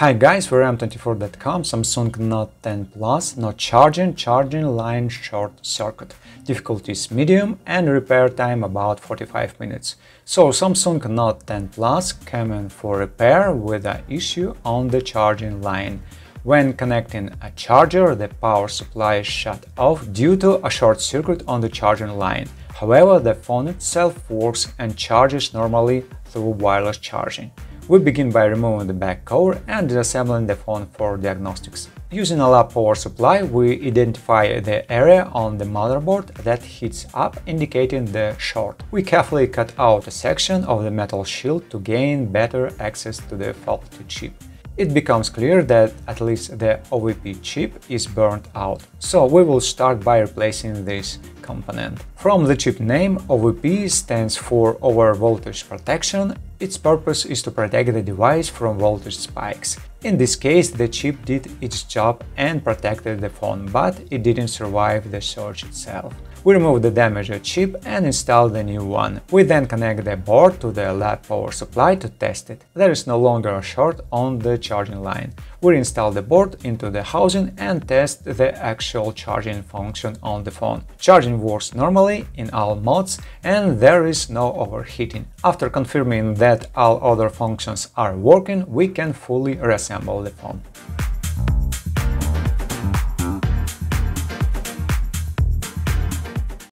Hi guys, VRM24.com, Samsung Note 10 Plus, not charging, charging line short circuit. Difficulties medium and repair time about 45 minutes. So Samsung Note 10 Plus came in for repair with an issue on the charging line. When connecting a charger, the power supply is shut off due to a short circuit on the charging line. However, the phone itself works and charges normally through wireless charging. We begin by removing the back cover and disassembling the phone for diagnostics. Using a lab power supply, we identify the area on the motherboard that heats up, indicating the short. We carefully cut out a section of the metal shield to gain better access to the faulty chip it becomes clear that at least the OVP chip is burnt out. So we will start by replacing this component. From the chip name, OVP stands for Over Voltage Protection. Its purpose is to protect the device from voltage spikes. In this case, the chip did its job and protected the phone, but it didn't survive the surge itself. We remove the damaged chip and install the new one. We then connect the board to the lab power supply to test it. There is no longer a short on the charging line. We install the board into the housing and test the actual charging function on the phone. Charging works normally in all modes and there is no overheating. After confirming that all other functions are working, we can fully reassemble the phone.